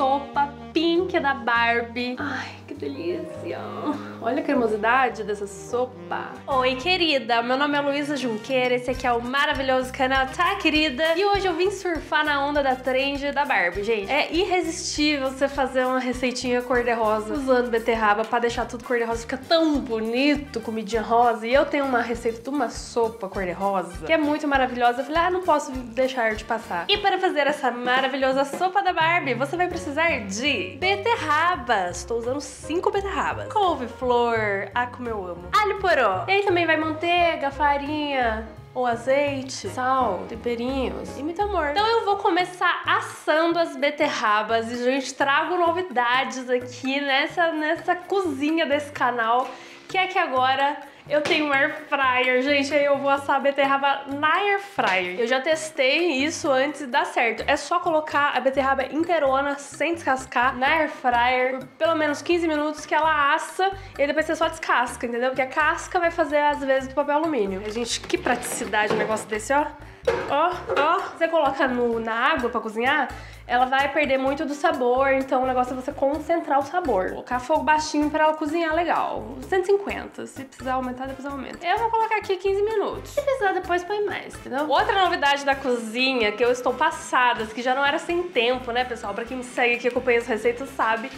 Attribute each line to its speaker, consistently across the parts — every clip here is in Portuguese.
Speaker 1: sopa pink da Barbie. Ai, que delícia! Olha a cremosidade dessa sopa. Oi, querida! Meu nome é Luísa Junqueira, esse aqui é o maravilhoso canal Tá Querida? E hoje eu vim surfar na onda da trend da Barbie, gente. É irresistível você fazer uma receitinha cor-de-rosa usando beterraba pra deixar tudo cor-de-rosa. Fica tão bonito, comidinha rosa. E eu tenho uma receita de uma sopa cor-de-rosa que é muito maravilhosa. Eu falei, ah, não posso deixar de passar. E para fazer essa maravilhosa sopa da Barbie, você vai precisar de beterrabas. Estou usando cinco beterrabas. Couve-flor, ah, como eu amo. Alho poró. E aí também vai manteiga, farinha, ou azeite, sal, temperinhos e muito amor. Então eu vou começar assando as beterrabas e gente trago novidades aqui nessa, nessa cozinha desse canal, que é que agora eu tenho um air fryer, gente, aí eu vou assar a beterraba na air fryer. Eu já testei isso antes e dá certo. É só colocar a beterraba inteirona, sem descascar, na air fryer por pelo menos 15 minutos que ela assa e depois você só descasca, entendeu? Porque a casca vai fazer às vezes do papel alumínio. Gente, que praticidade um negócio desse, ó. Ó, ó. Você coloca no, na água pra cozinhar, ela vai perder muito do sabor, então o negócio é você concentrar o sabor. Colocar fogo baixinho pra ela cozinhar legal. 150, se precisar aumentar, depois aumenta. Eu vou colocar aqui 15 minutos. Se precisar, depois põe mais, entendeu? Outra novidade da cozinha, que eu estou passada, que já não era sem tempo, né, pessoal? Pra quem me segue e acompanha as receitas sabe,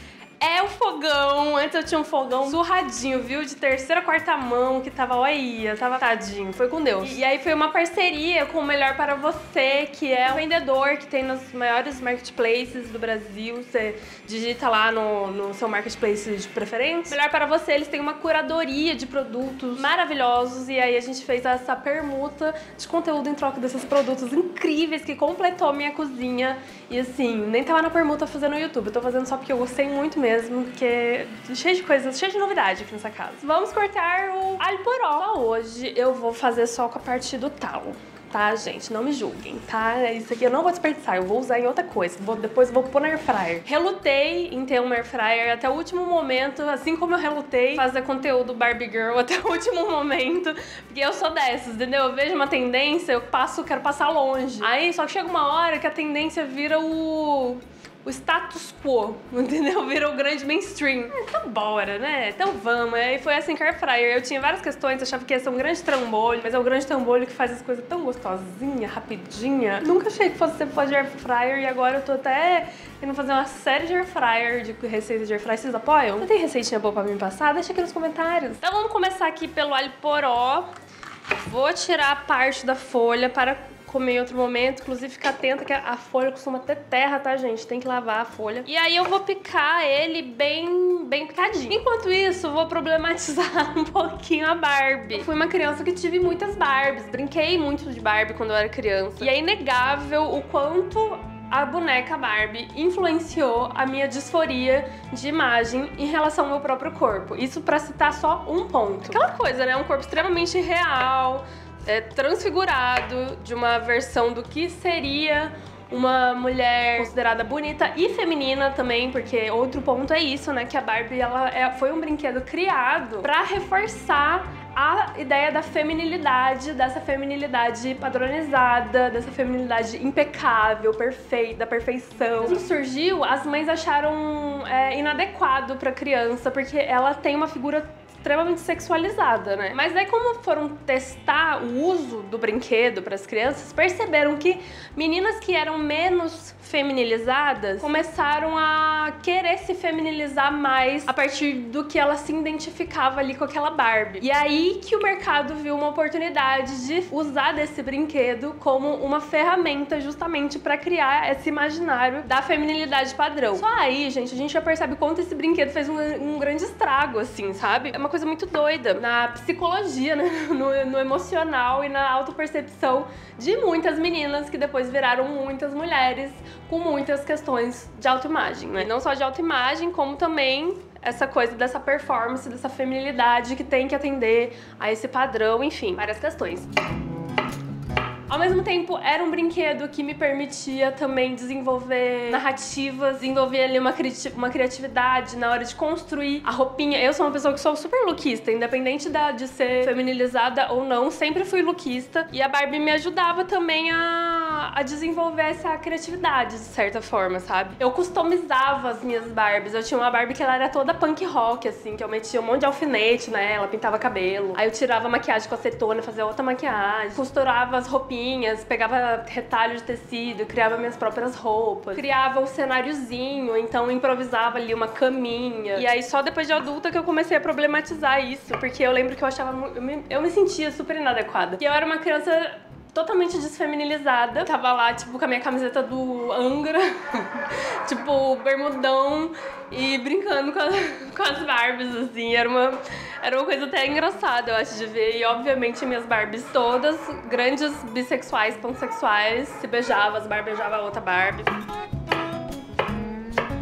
Speaker 1: é o fogão. Antes eu tinha um fogão surradinho, viu? De terceira, quarta mão, que tava, olha, tava tadinho. Foi com Deus. E aí foi uma parceria com o Melhor Para Você, que é um vendedor que tem nos maiores marketplaces do Brasil. Você digita lá no, no seu marketplace de preferência. Melhor Para Você, eles têm uma curadoria de produtos maravilhosos. E aí a gente fez essa permuta de conteúdo em troca desses produtos incríveis que completou a minha cozinha. E assim, nem tava na permuta fazendo no YouTube. Eu tô fazendo só porque eu gostei muito mesmo mesmo, porque é cheio de coisas, cheio de novidade aqui nessa casa. Vamos cortar o alho poró. Hoje eu vou fazer só com a parte do talo tá, gente? Não me julguem, tá? Isso aqui eu não vou desperdiçar, eu vou usar em outra coisa. Vou, depois vou pôr na air fryer. Relutei em ter uma air fryer até o último momento, assim como eu relutei fazer conteúdo Barbie Girl até o último momento, porque eu sou dessas, entendeu? Eu vejo uma tendência, eu passo, quero passar longe. Aí só que chega uma hora que a tendência vira o o status quo, entendeu? Virou grande mainstream. É, então bora, né? Então vamos. E foi assim com Air Fryer. Eu tinha várias questões, achava que ia ser um grande trambolho, mas é o grande trambolho que faz as coisas tão gostosinha, rapidinha. Nunca achei que fosse ser fazer Air Fryer e agora eu tô até querendo fazer uma série de Air Fryer, de receitas de Air Fryer. Vocês apoiam? Você tem receitinha boa pra me passar? Deixa aqui nos comentários. Então vamos começar aqui pelo alho poró. Vou tirar a parte da folha para comer em outro momento. Inclusive, fica atenta que a folha costuma ter terra, tá, gente? Tem que lavar a folha. E aí eu vou picar ele bem, bem picadinho. Enquanto isso, vou problematizar um pouquinho a Barbie. Eu fui uma criança que tive muitas Barbies. Brinquei muito de Barbie quando eu era criança. E é inegável o quanto a boneca Barbie influenciou a minha disforia de imagem em relação ao meu próprio corpo. Isso para citar só um ponto. Aquela coisa, né? Um corpo extremamente real, é, transfigurado de uma versão do que seria uma mulher considerada bonita e feminina também, porque outro ponto é isso, né, que a Barbie ela é, foi um brinquedo criado para reforçar a ideia da feminilidade, dessa feminilidade padronizada, dessa feminilidade impecável, perfeita, da perfeição. Quando surgiu, as mães acharam é, inadequado para criança, porque ela tem uma figura extremamente sexualizada, né? Mas aí como foram testar o uso do brinquedo para as crianças, perceberam que meninas que eram menos feminilizadas começaram a querer se feminilizar mais a partir do que ela se identificava ali com aquela Barbie. E aí que o mercado viu uma oportunidade de usar desse brinquedo como uma ferramenta justamente para criar esse imaginário da feminilidade padrão. Só aí, gente, a gente já percebe quanto esse brinquedo fez um, um grande estrago, assim, sabe? É uma coisa muito doida na psicologia, né? no, no emocional e na autopercepção de muitas meninas que depois viraram muitas mulheres com muitas questões de autoimagem, né? Não só de autoimagem, como também essa coisa dessa performance, dessa feminilidade que tem que atender a esse padrão, enfim, várias questões. Mesmo tempo, era um brinquedo que me permitia também desenvolver narrativas, desenvolver ali uma, cri uma criatividade na hora de construir a roupinha. Eu sou uma pessoa que sou super lookista, independente de ser feminilizada ou não, sempre fui lookista. E a Barbie me ajudava também a a, desenvolver essa criatividade, de certa forma, sabe? Eu customizava as minhas Barbies. Eu tinha uma Barbie que ela era toda punk rock, assim, que eu metia um monte de alfinete nela, pintava cabelo. Aí eu tirava maquiagem com acetona, fazia outra maquiagem, costurava as roupinhas, pegava retalho de tecido, criava minhas próprias roupas, criava um cenáriozinho, então improvisava ali uma caminha. E aí só depois de adulta que eu comecei a problematizar isso, porque eu lembro que eu achava eu me, eu me sentia super inadequada. E eu era uma criança totalmente desfeminilizada. Tava lá, tipo, com a minha camiseta do Angra, tipo, bermudão e brincando com, a, com as Barbies, assim. Era uma, era uma coisa até engraçada, eu acho, de ver. E, obviamente, minhas Barbies todas, grandes bissexuais, pansexuais, se beijavam, as Barbies beijavam a outra Barbie.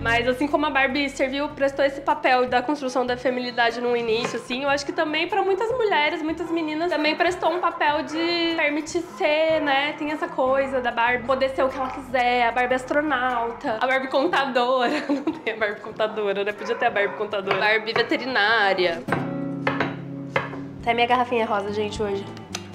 Speaker 1: Mas assim como a Barbie serviu, prestou esse papel da construção da feminilidade no início, assim, eu acho que também para muitas mulheres, muitas meninas, também prestou um papel de permitir ser, né? Tem essa coisa da Barbie poder ser o que ela quiser, a Barbie astronauta, a Barbie contadora. Não tem a Barbie contadora, né? Podia ter a Barbie contadora. Barbie veterinária. Até minha garrafinha rosa, gente, hoje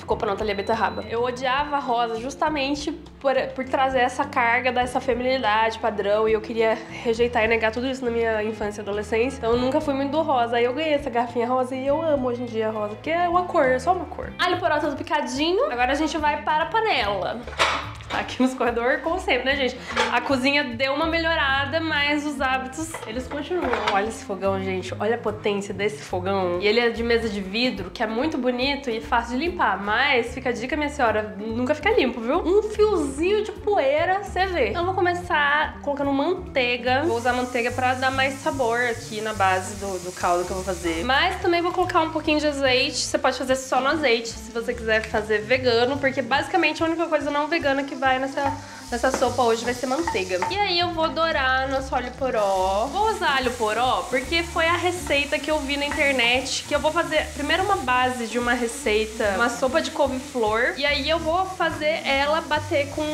Speaker 1: ficou ali a beterraba. Eu odiava a rosa justamente por, por trazer essa carga dessa feminilidade padrão e eu queria rejeitar e negar tudo isso na minha infância e adolescência. Então eu nunca fui muito do rosa. Aí eu ganhei essa garrafinha rosa e eu amo hoje em dia a rosa, porque é uma cor, é só uma cor. Alho poró todo picadinho. Agora a gente vai para a panela aqui nos corredores, como sempre, né, gente? A cozinha deu uma melhorada, mas os hábitos, eles continuam. Olha esse fogão, gente. Olha a potência desse fogão. E ele é de mesa de vidro, que é muito bonito e fácil de limpar. Mas fica a dica, minha senhora, nunca fica limpo, viu? Um fiozinho de poeira, você vê. Eu vou começar colocando manteiga. Vou usar manteiga pra dar mais sabor aqui na base do, do caldo que eu vou fazer. Mas também vou colocar um pouquinho de azeite. Você pode fazer só no azeite, se você quiser fazer vegano, porque basicamente a única coisa não vegana que vai vai nessa, nessa sopa hoje vai ser manteiga. E aí eu vou dourar nosso alho poró. Vou usar alho poró porque foi a receita que eu vi na internet, que eu vou fazer primeiro uma base de uma receita, uma sopa de couve-flor, e aí eu vou fazer ela bater com,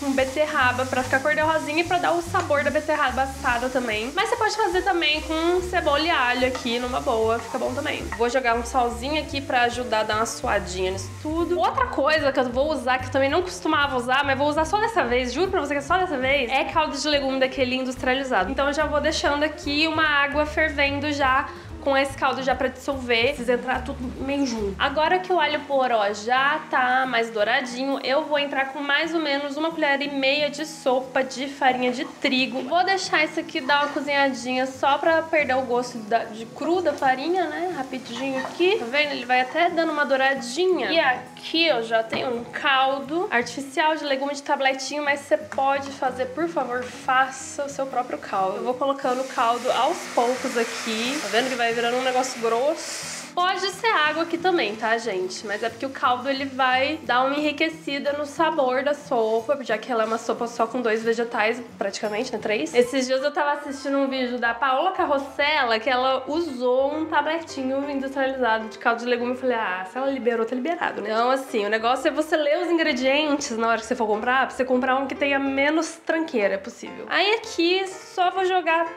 Speaker 1: com beterraba pra ficar cor de rosinha e pra dar o sabor da beterraba assada também. Mas você pode fazer também com cebola e alho aqui, numa boa, fica bom também. Vou jogar um salzinho aqui pra ajudar a dar uma suadinha nisso tudo. Outra coisa que eu vou usar, que eu também não costumava usar, mas vou usar só dessa vez, juro pra você que é só dessa vez, é caldo de legume daquele industrializado. Então eu já vou deixando aqui uma água fervendo já com esse caldo já pra dissolver, precisa entrar tudo meio junto. Agora que o alho poró já tá mais douradinho, eu vou entrar com mais ou menos uma colher e meia de sopa de farinha de trigo. Vou deixar isso aqui dar uma cozinhadinha só pra perder o gosto da, de cru da farinha, né? Rapidinho aqui. Tá vendo? Ele vai até dando uma douradinha. E aqui eu já tenho um caldo artificial de legume de tabletinho, mas você pode fazer, por favor, faça o seu próprio caldo. Eu vou colocando o caldo aos poucos aqui. Tá vendo que vai virando um negócio grosso. Pode ser água aqui também, tá, gente? Mas é porque o caldo ele vai dar uma enriquecida no sabor da sopa, já que ela é uma sopa só com dois vegetais, praticamente, né? Três. Esses dias eu tava assistindo um vídeo da Paola Carrossela que ela usou um tabletinho industrializado de caldo de legume. Eu falei, ah, se ela liberou, tá liberado, né? Então, assim, o negócio é você ler os ingredientes na hora que você for comprar, pra você comprar um que tenha menos tranqueira possível. Aí aqui só vou jogar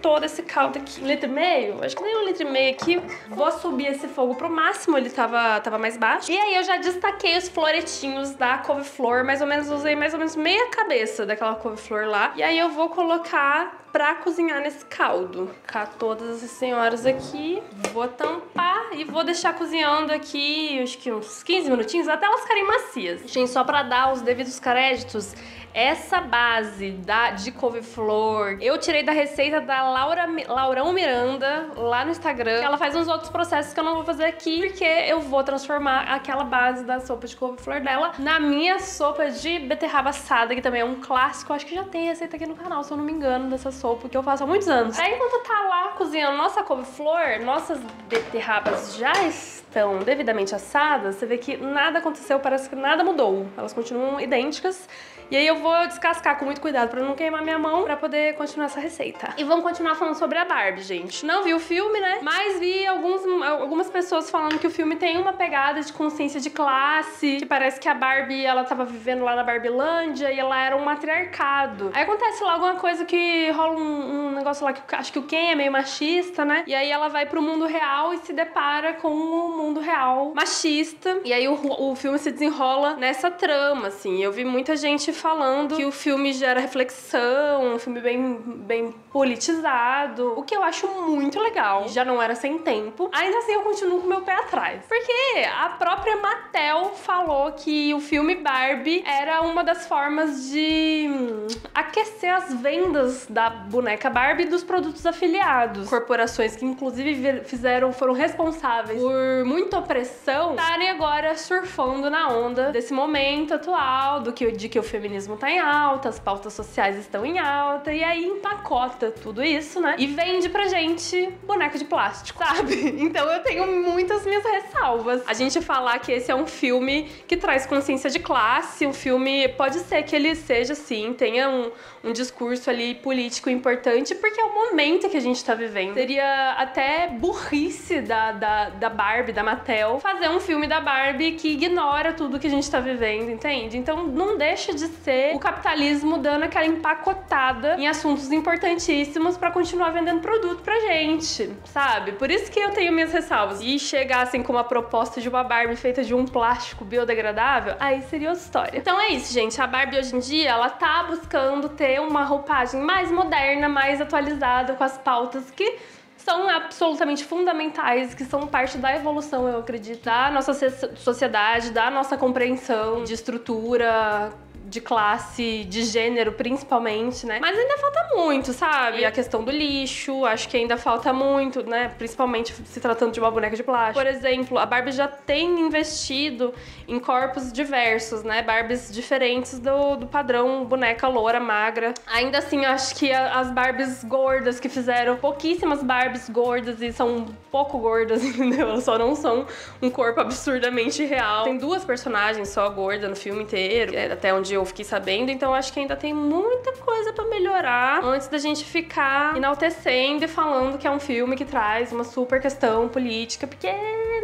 Speaker 1: todo esse caldo aqui. Litro e meio? Acho que nem um litro e meio aqui. Vou subir esse fogo pro máximo, ele tava, tava mais baixo. E aí eu já destaquei os floretinhos da couve-flor, mais ou menos, usei mais ou menos meia cabeça daquela couve-flor lá. E aí eu vou colocar pra cozinhar nesse caldo. Cá todas as senhoras aqui, vou tampar e vou deixar cozinhando aqui, acho que uns 15 minutinhos, até elas ficarem macias. Gente, só pra dar os devidos créditos, essa base da, de couve-flor eu tirei da receita da Laura, Laurão Miranda lá no Instagram. Ela faz uns outros processos que eu não vou fazer aqui, porque eu vou transformar aquela base da sopa de couve-flor dela na minha sopa de beterraba assada, que também é um clássico. Acho que já tem receita aqui no canal, se eu não me engano, dessa sopa que eu faço há muitos anos. Aí enquanto tá lá cozinhando nossa couve-flor, nossas beterrabas já estão devidamente assadas, você vê que nada aconteceu, parece que nada mudou. Elas continuam idênticas. E aí eu vou descascar com muito cuidado pra não queimar minha mão pra poder continuar essa receita. E vamos continuar falando sobre a Barbie, gente. Não vi o filme, né? Mas vi alguns, algumas pessoas falando que o filme tem uma pegada de consciência de classe, que parece que a Barbie, ela tava vivendo lá na Barbilândia e ela era um matriarcado. Aí acontece lá alguma coisa que rola um, um negócio lá que acho que o Ken é meio machista, né? E aí ela vai pro mundo real e se depara com o um mundo real machista. E aí o, o filme se desenrola nessa trama, assim. Eu vi muita gente falando que o filme gera reflexão, um filme bem, bem politizado, o que eu acho muito legal. Já não era sem tempo. Ainda assim, eu continuo com meu pé atrás. Porque a própria Mattel falou que o filme Barbie era uma das formas de hum, aquecer as vendas da boneca Barbie dos produtos afiliados. Corporações que, inclusive, fizeram, foram responsáveis por muita opressão, estarem agora surfando na onda desse momento atual, do que, de que o feminismo tá em alta, as pautas sociais estão em alta, e aí empacota tudo isso, né? E vende pra gente boneca de plástico, sabe? Então eu tenho muitas minhas ressalvas. A gente falar que esse é um filme que traz consciência de classe, um filme pode ser que ele seja assim, tenha um, um discurso ali político importante, porque é o momento que a gente tá vivendo. Seria até burrice da, da, da Barbie, da Mattel, fazer um filme da Barbie que ignora tudo que a gente tá vivendo, entende? Então não deixa de ser o capitalismo dando aquela empacotada em assuntos importantíssimos para continuar vendendo produto pra gente, sabe? Por isso que eu tenho minhas ressalvas. E chegassem com uma proposta de uma Barbie feita de um plástico biodegradável, aí seria outra história. Então é isso, gente. A Barbie hoje em dia, ela tá buscando ter uma roupagem mais moderna, mais atualizada, com as pautas que são absolutamente fundamentais, que são parte da evolução, eu acredito, da nossa sociedade, da nossa compreensão de estrutura, de classe, de gênero principalmente, né? Mas ainda falta muito, sabe? A questão do lixo, acho que ainda falta muito, né? Principalmente se tratando de uma boneca de plástico. Por exemplo, a Barbie já tem investido em corpos diversos, né? Barbies diferentes do, do padrão boneca loura, magra. Ainda assim, acho que as Barbies gordas que fizeram pouquíssimas Barbies gordas e são um pouco gordas, entendeu? Elas só não são um corpo absurdamente real. Tem duas personagens só gorda no filme inteiro, é até onde eu fiquei sabendo, então acho que ainda tem muita coisa para melhorar antes da gente ficar enaltecendo e falando que é um filme que traz uma super questão política, porque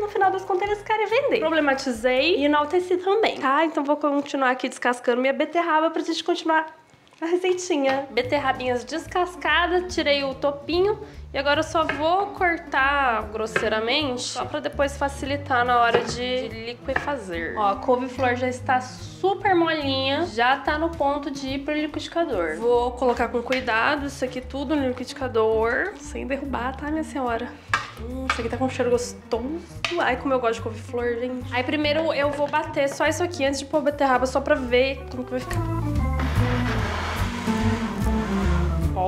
Speaker 1: no final das contas eles querem vender. Problematizei e enalteci também, tá? Então vou continuar aqui descascando minha beterraba pra gente continuar a receitinha. Beterrabinhas descascadas, tirei o topinho e agora eu só vou cortar grosseiramente, só pra depois facilitar na hora de liquefazer. Ó, a couve-flor já está super molinha, já tá no ponto de ir pro liquidificador. Vou colocar com cuidado isso aqui tudo no liquidificador, sem derrubar, tá, minha senhora? Hum, isso aqui tá com um cheiro gostoso. Ai, como eu gosto de couve-flor, gente. Aí primeiro eu vou bater só isso aqui antes de pôr a beterraba, só pra ver como que vai ficar.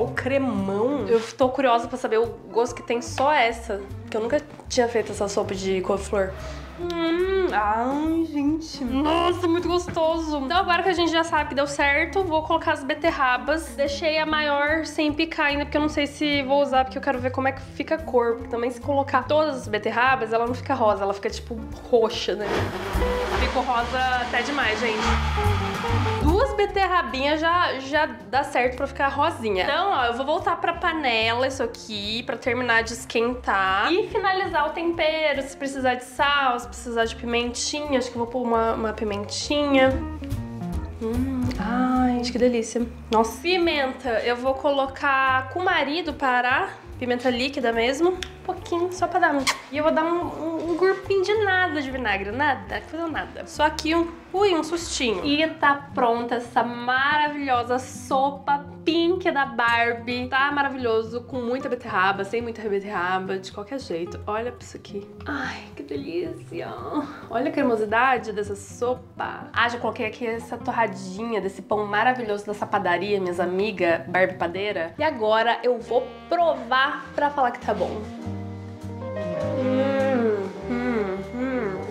Speaker 1: Cremão. Eu tô curiosa pra saber o gosto que tem só essa. Que eu nunca tinha feito essa sopa de couve-flor. Hum, ai, gente. Nossa, muito gostoso. Então agora que a gente já sabe que deu certo, vou colocar as beterrabas. Deixei a maior sem picar ainda, porque eu não sei se vou usar, porque eu quero ver como é que fica a cor. Porque também se colocar todas as beterrabas, ela não fica rosa, ela fica tipo roxa, né? Ficou rosa até demais, gente duas beterrabinhas já, já dá certo pra ficar rosinha. Então, ó, eu vou voltar pra panela isso aqui, pra terminar de esquentar. E finalizar o tempero, se precisar de sal, se precisar de pimentinha. Acho que eu vou pôr uma, uma pimentinha. Hum, ai, gente, que delícia. Nossa. Pimenta, eu vou colocar com o marido para pimenta líquida mesmo, um pouquinho, só pra dar um... E eu vou dar um, um, um de nada de vinagre, nada, fazer nada. Só aqui um, ui, um sustinho. E tá pronta essa maravilhosa sopa pink da Barbie. Tá maravilhoso, com muita beterraba, sem muita beterraba, de qualquer jeito. Olha pra isso aqui. Ai, que delícia. Olha a cremosidade dessa sopa. Ah, já coloquei aqui essa torradinha desse pão maravilhoso dessa padaria, minhas amigas Barbie Padeira. E agora eu vou provar pra falar que tá bom.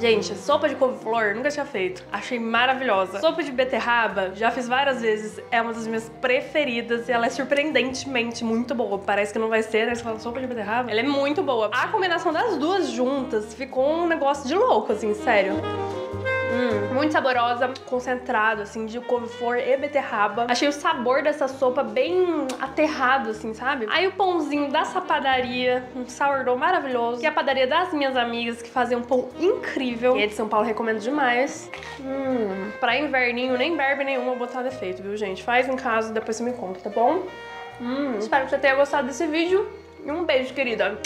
Speaker 1: Gente, sopa de couve-flor nunca tinha feito. Achei maravilhosa. Sopa de beterraba, já fiz várias vezes. É uma das minhas preferidas e ela é surpreendentemente muito boa. Parece que não vai ser, né? Você fala sopa de beterraba. Ela é muito boa. A combinação das duas juntas ficou um negócio de louco, assim, sério. Hum, muito saborosa, concentrado, assim, de couve-flor e beterraba. Achei o sabor dessa sopa bem aterrado, assim, sabe? Aí o pãozinho dessa padaria, um sourdough maravilhoso, que é a padaria das minhas amigas, que fazem um pão incrível. E é de São Paulo, recomendo demais. Hum, pra inverninho, nem berbe nenhuma, vou botar defeito, viu, gente? Faz em casa, depois você me conta, tá bom? Hum, espero que você tenha gostado desse vídeo. E um beijo, querida.